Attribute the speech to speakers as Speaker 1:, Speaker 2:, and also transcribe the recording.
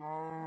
Speaker 1: no.